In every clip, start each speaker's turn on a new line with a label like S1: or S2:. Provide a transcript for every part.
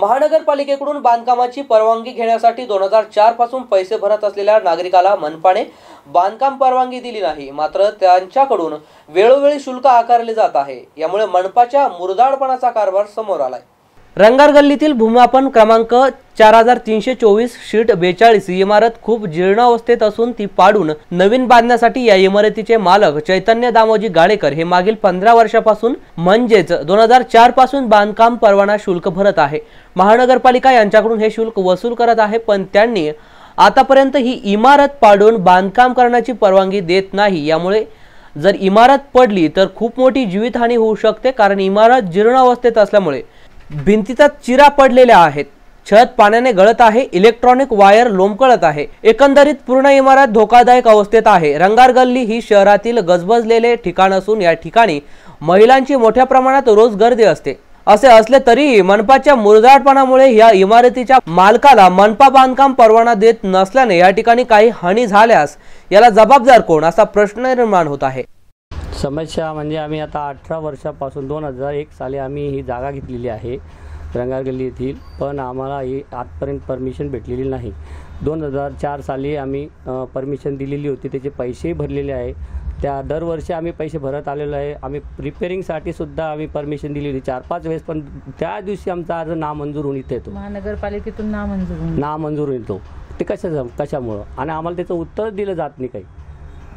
S1: महानगरपालिकेकडून बांधकामाची परवानगी घेण्यासाठी दोन हजार चारपासून पैसे भरत असलेल्या नागरिकाला मनपाने बांधकाम परवानगी दिली नाही. मात्र त्यांच्याकडून वेळोवेळी शुल्क आकारले जात आहे. यामुळे मनपाच्या मुरदाडपणाचा कारभार समोर आलाय. रंगार गल्लीतील भूमापन क्रमांक चार हजार तीनशे चोवीस शीट बेचाळीस ही इमारत खूप जीर्णावस्थेत असून ती पाडून नवीन बांधण्यासाठी या इमारतीचे मालक चैतन्य दामोजी गाडेकर हे मागील पंधरा वर्षापासून म्हणजेच दोन हजार चारपासून बांधकाम परवाना शुल्क भरत आहे. महानगरपालिका यांच्याकडून हे शुल्क वसूल करत आहे पण त्यांनी आतापर्यंत ही इमारत पाडून बांधकाम करण्याची परवानगी देत नाही. यामुळे जर इमारत पडली तर खूप मोठी जीवितहानी होऊ शकते कारण इमारत जीर्ण अवस्थेत असल्यामुळे भिंतीचा चिरा पडलेल्या आहेत. छत पाण्याने गळत आहे इलेक्ट्रॉनिक वायर लोंबकळत आहे. एकंदरीत पूर्ण इमारत धोकादायक अवस्थेत आहे. रंगार गल्ली ही शहरातील गजबजलेले ठिकाण असून या ठिकाणी महिलांची मोठ्या प्रमाणात रोज गर्दी असते. असे असले तरीही मनपाच्या मुरदाटपणामुळे या इमारतीच्या मालकाला मनपा बांधकाम परवाना देत नसल्याने या ठिकाणी काही हानी झाल्यास याला जबाबदार कोण असा प्रश्न निर्माण होत आहे.
S2: समस्या म्हणजे आम्ही आता अठरा वर्षापासून दोन हजार एक साली आम्ही ही जागा घेतलेली आहे. रंगार गल्ली येथील पण आम्हाला ही आजपर्यंत परमिशन भेटलेली नाही. दोन हजार चार साली आम्ही परमिशन दिलेली होती. त्याचे पैसेही भरलेले आहे. त्या दरवर्षी आम्ही पैसे भरत आलेलो आहे. आम्ही रिपेरिंगसाठी सुद्धा आम्ही परमिशन दिली होती. चार पाच वेळेस पण त्या दिवशी आमचा अर्ज नामंजूर होऊन इथे येतो.
S3: महानगरपालिकेतून नामंजूर
S2: नामंजूर येतो. ते कशा कशामुळं? आणि आम्हाला त्याचं उत्तर दिलं जात नाही काही.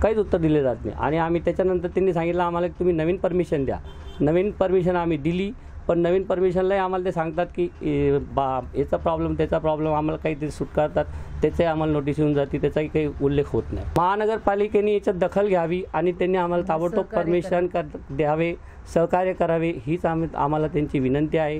S2: काहीच उत्तर दिले जात नाही. आणि आम्ही त्याच्यानंतर त्यांनी सांगितलं आम्हाला की तुम्ही नवीन परमिशन द्या. नवीन परमिशन आम्ही दिली. पण नवीन परमिशनलाही आम्हाला ते सांगतात की ए, बा याचा प्रॉब्लेम त्याचा प्रॉब्लेम आम्हाला काहीतरी सुट करतात. त्याचे आम्हाला नोटीस येऊन जाते त्याचाही काही उल्लेख होत नाही. महानगरपालिकेने याच्यात दखल घ्यावी आणि त्यांनी आम्हाला ताबडतोब परमिशन कर द्यावे सहकार्य करावे हीच आम्ही आम्हाला त्यांची विनंती आहे.